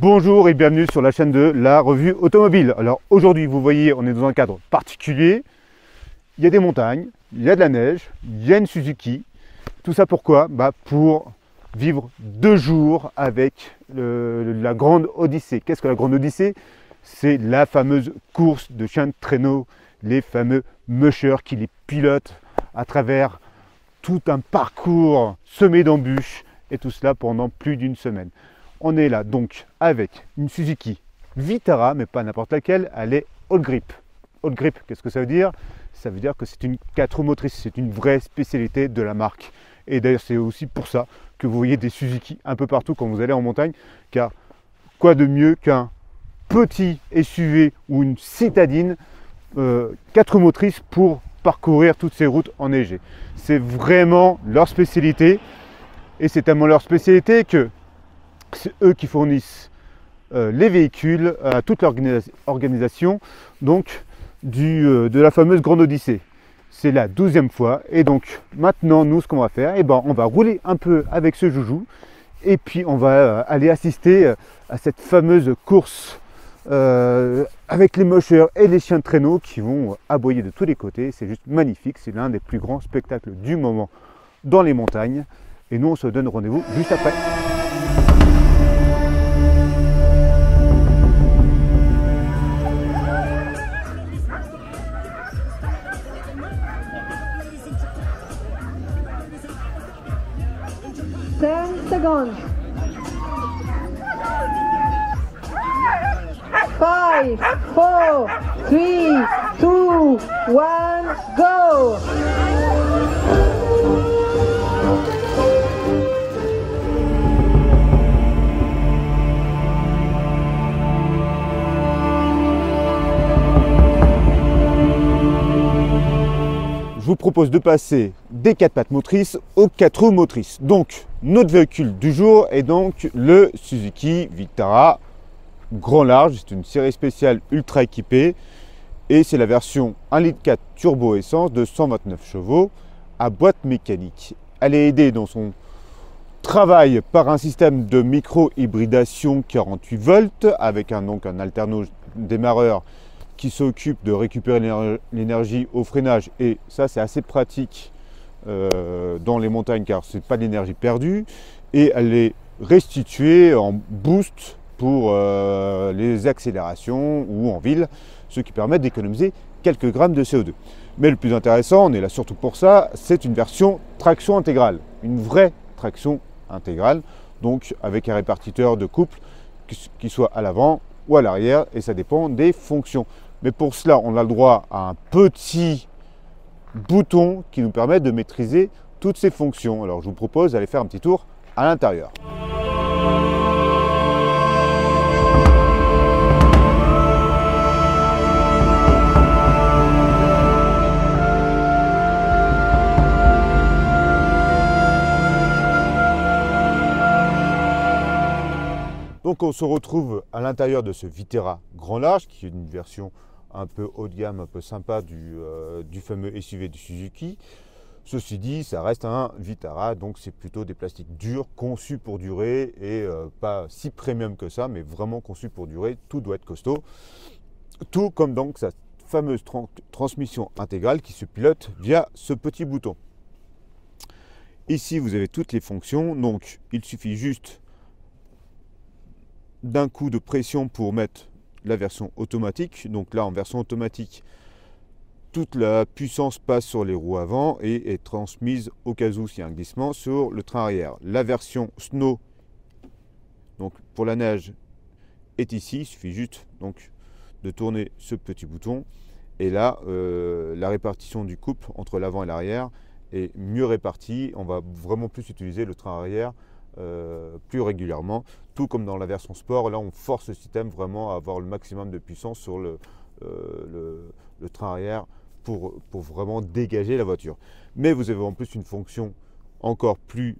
Bonjour et bienvenue sur la chaîne de la revue automobile. Alors aujourd'hui, vous voyez, on est dans un cadre particulier. Il y a des montagnes, il y a de la neige, il y a une Suzuki. Tout ça pourquoi? Bah Pour vivre deux jours avec la grande Odyssée. Qu'est-ce que la grande Odyssée? C'est la fameuse course de chiens de traîneau, les fameux mushers qui les pilotent à travers tout un parcours semé d'embûches et tout cela pendant plus d'une semaine. On est là donc avec une Suzuki Vitara, mais pas n'importe laquelle, elle est All Grip. All Grip, qu'est-ce que ça veut dire? Ça veut dire que c'est une 4 roues motrices, c'est une vraie spécialité de la marque. Et d'ailleurs, c'est aussi pour ça que vous voyez des Suzuki un peu partout quand vous allez en montagne, car quoi de mieux qu'un petit SUV ou une citadine 4 euh, motrices pour parcourir toutes ces routes enneigées? C'est vraiment leur spécialité. Et c'est tellement leur spécialité que c'est eux qui fournissent euh, les véhicules à toute l'organisation donc euh, de la fameuse Grande Odyssée. C'est la douzième fois et donc maintenant nous ce qu'on va faire, eh ben, on va rouler un peu avec ce joujou et puis on va euh, aller assister à cette fameuse course avec les mocheurs et les chiens de traîneau qui vont aboyer de tous les côtés. C'est juste magnifique, c'est l'un des plus grands spectacles du moment dans les montagnes. Et nous on se donne rendez-vous juste après. Four, three, two, one, go! je vous propose de passer des 4 pattes motrices aux 4 roues motrices. Donc, notre véhicule du jour est donc le Suzuki Vitara Grand Large. C'est une série spéciale ultra équipée et c'est la version 1,4 litre turbo essence de 129 chevaux à boîte mécanique. Elle est aidée dans son travail par un système de micro-hybridation 48 volts avec un, donc un alterno démarreur qui s'occupe de récupérer l'énergie au freinage. Et ça, c'est assez pratique euh, dans les montagnes car ce n'est pas d'énergie perdue. Et elle est restituée en boost pour euh, les accélérations ou en ville, ce qui permet d'économiser quelques grammes de CO2. Mais le plus intéressant, on est là surtout pour ça, c'est une version traction intégrale, une vraie traction intégrale, donc avec un répartiteur de couple qui soit à l'avant ou à l'arrière, et ça dépend des fonctions. Mais pour cela, on a le droit à un petit bouton qui nous permet de maîtriser toutes ces fonctions. Alors je vous propose d'aller faire un petit tour à l'intérieur. On se retrouve à l'intérieur de ce Vitera grand large qui est une version un peu haut de gamme, un peu sympa du, euh, fameux SUV du Suzuki. Ceci dit, ça reste un Vitara, donc c'est plutôt des plastiques durs, conçus pour durer, et euh, pas si premium que ça, mais vraiment conçus pour durer. Tout doit être costaud. Tout comme donc sa fameuse transmission intégrale qui se pilote via ce petit bouton. Ici, vous avez toutes les fonctions, donc il suffit juste d'un coup de pression pour mettre la version automatique. Donc là, en version automatique, toute la puissance passe sur les roues avant et est transmise au cas où s'il y a un glissement sur le train arrière. La version snow, donc pour la neige, est ici. Il suffit juste donc de tourner ce petit bouton. Et là, euh, la répartition du couple entre l'avant et l'arrière est mieux répartie. On va vraiment plus utiliser le train arrière plus régulièrement. Tout comme dans la version sport, là on force le système vraiment à avoir le maximum de puissance sur le, euh, le, train arrière pour, pour, vraiment dégager la voiture. Mais vous avez en plus une fonction encore plus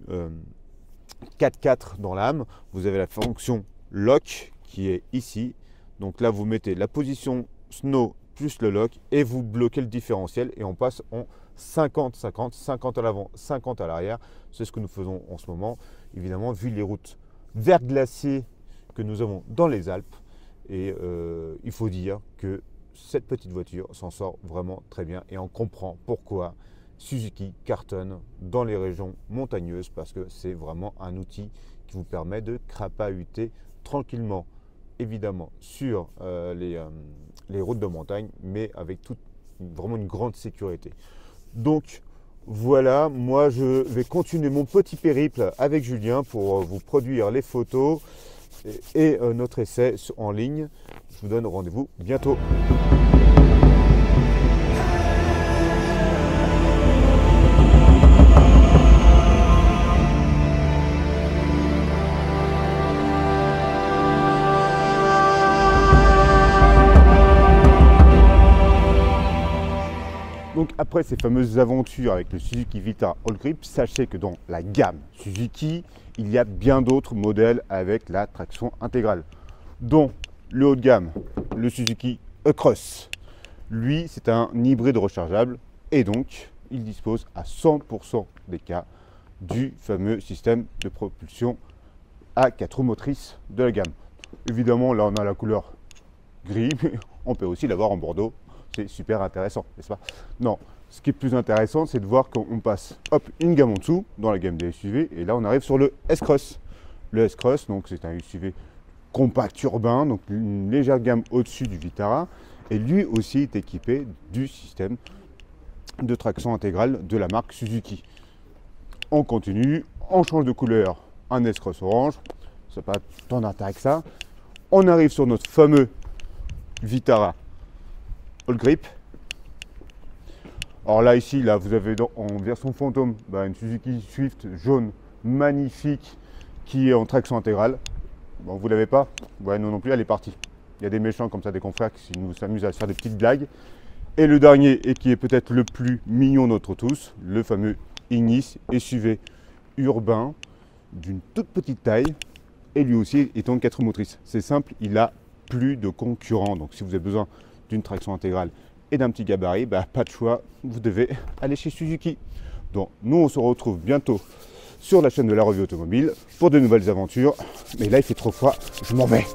4-4 euh, dans l'âme. Vous avez la fonction lock qui est ici. Donc là vous mettez la position snow plus le lock et vous bloquez le différentiel et on passe en 50-50, 50 à l'avant, 50 à l'arrière. C'est ce que nous faisons en ce moment. Évidemment, vu les routes verglacées que nous avons dans les Alpes. Et euh, il faut dire que cette petite voiture s'en sort vraiment très bien et on comprend pourquoi Suzuki cartonne dans les régions montagneuses parce que c'est vraiment un outil qui vous permet de crapahuter tranquillement, évidemment, sur euh, les, euh, les, routes de montagne, mais avec toute, vraiment une grande sécurité. Donc voilà, moi je vais continuer mon petit périple avec Julien pour vous produire les photos et, euh, notre essai en ligne. Je vous donne rendez-vous bientôt. Donc après ces fameuses aventures avec le Suzuki Vita All Grip, sachez que dans la gamme Suzuki, il y a bien d'autres modèles avec la traction intégrale, dont le haut de gamme, le Suzuki E-Cross. Lui, c'est un hybride rechargeable et donc il dispose à 100% des cas du fameux système de propulsion à 4 roues motrices de la gamme. Évidemment, là on a la couleur gris, mais on peut aussi l'avoir en bordeaux super intéressant, n'est-ce pas? Non, ce qui est plus intéressant, c'est de voir qu'on passe hop, une gamme en dessous dans la gamme des SUV, et là on arrive sur le S-Cross. Le S-Cross, donc c'est un SUV compact urbain, donc une légère gamme au-dessus du Vitara, et lui aussi est équipé du système de traction intégrale de la marque Suzuki. On continue, on change de couleur, un S-Cross orange, c'est pas tant d'intérêt que ça. On arrive sur notre fameux Vitara grip. Alors là, ici, là, vous avez en version fantôme bah, une Suzuki Swift jaune magnifique qui est en traction intégrale. Bon, vous l'avez pas? Ouais, non non plus, elle est partie. Il y a des méchants comme ça, des confrères qui nous s'amusent à faire des petites blagues. Et le dernier, et qui est peut-être le plus mignon d'entre tous, le fameux Ignis SUV urbain d'une toute petite taille. Et lui aussi est en 4 motrices. C'est simple, il a plus de concurrents. Donc si vous avez besoin d'une traction intégrale et d'un petit gabarit, bah, pas de choix, vous devez aller chez Suzuki. Donc nous on se retrouve bientôt sur la chaîne de la revue automobile pour de nouvelles aventures. Mais là il fait trop froid, je m'en vais.